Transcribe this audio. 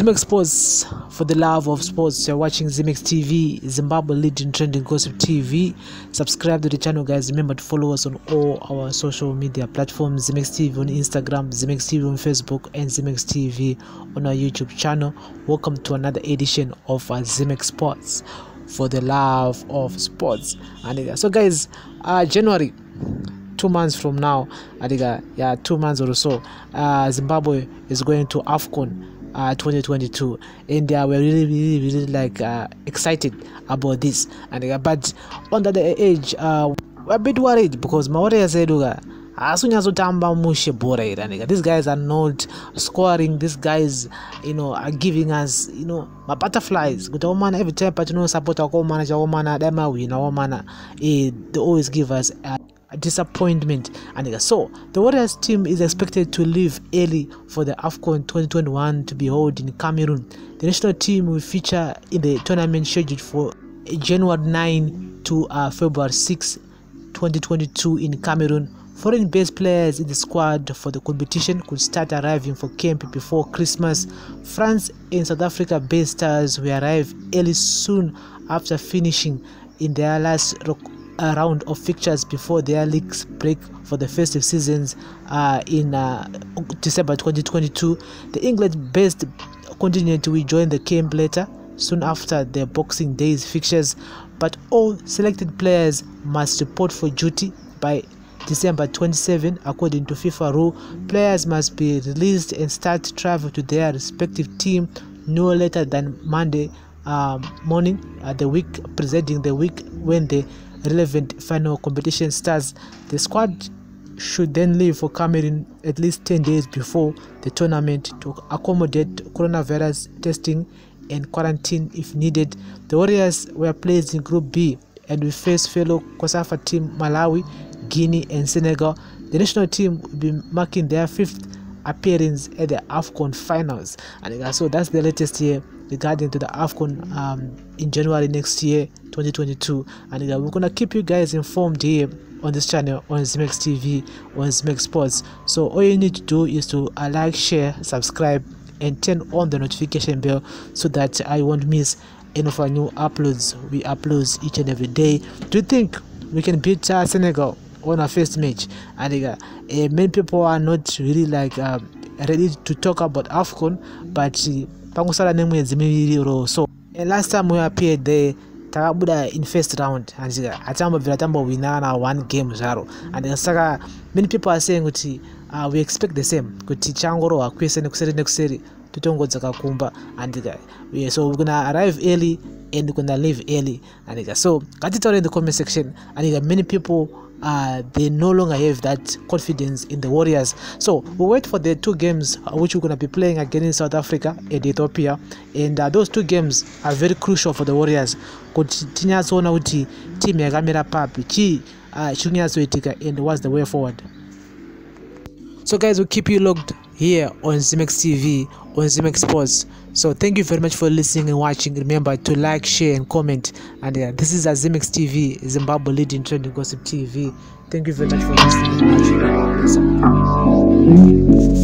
Ximex Sports for the love of sports. You're watching Ximex TV, Zimbabwe leading trending gossip TV. Subscribe to the channel, guys. Remember to follow us on all our social media platforms Ximex TV on Instagram, Ximex TV on Facebook, and Ximex TV on our YouTube channel. Welcome to another edition of uh, Ximex Sports for the love of sports. And so, guys, uh, January two months from now, uh, yeah, two months or so, uh, Zimbabwe is going to AFCON uh, 2022 and uh, we're really really really like uh, excited about this and uh, but under the age uh, we're a bit worried because mawarriors edu ka haasi kunyatsotamba mushe bhora iri anika these guys are not scoring. These guys you know are giving us you know mabutterflies kuti aomana every time patinosapota kwaomana chaomana dai mawina aomana eh, they always give us uh, disappointment and so the warriors team is expected to leave early for the afcon 2021 to be held in cameroon. The national team will feature in the tournament scheduled for january 9 to uh, february 6 2022 in cameroon foreign based players in the squad for the competition could start arriving for camp before christmas france and south africa based stars will arrive early soon after finishing in their last round of fixtures before their leagues break for the festive seasons uh, in uh, December 2022. The England-based contingent will join the camp later, soon after their Boxing Day's fixtures, but all selected players must report for duty by December 27 according to FIFA rule. Players must be released and start travel to their respective team no later than Monday um, morning, uh, the week preceding the week when the relevant final competition starts. The squad should then leave for Cameroon at least 10 days before the tournament to accommodate coronavirus testing and quarantine if needed. The Warriors were placed in Group B and will face fellow COSAFA team Malawi, Guinea, and Senegal. The national team will be marking their fifth appearance at the AFCON finals. And so that's the latest here regarding to the AFCON um, in January next year, 2022. And we're gonna keep you guys informed here on this channel on Ximex TV, on Ximex Sports. So all you need to do is to uh, like, share, subscribe, and turn on the notification bell so that I won't miss any of our new uploads. We upload each and every day. Do you think we can beat uh, Senegal on our first match? And uh, uh, many people are not really like um, ready to talk about AFCON, but uh, pangosala nemwedzi miviri ro so last time we appeared there takabuda in first round and hatambobvira tambowina na one game zvaro and saka many people are saying kuti uh, we expect the same kuti changorohwa kwese nekuseri nekuseri totongodzoka kumba and yeah, so we're gonna arrive early and we're gonna leave early and so ngatitaure in the comment section and many people uh, they no longer have that confidence in the Warriors. So we wait for the two games uh, which we're going to be playing against South Africa and Ethiopia, and uh, those two games are very crucial for the Warriors. kuti tinyatsoona kuti timu yakamira papi chii uh, chiri kunyatsoitika and what's the way forward so guys we'll keep you logged here on ximex tv on ximex sports. So thank you very much for listening and watching. Remember to like share and comment. And uh, this is ximex tv zimbabwe leading trending gossip tv thank you very much for listening and watching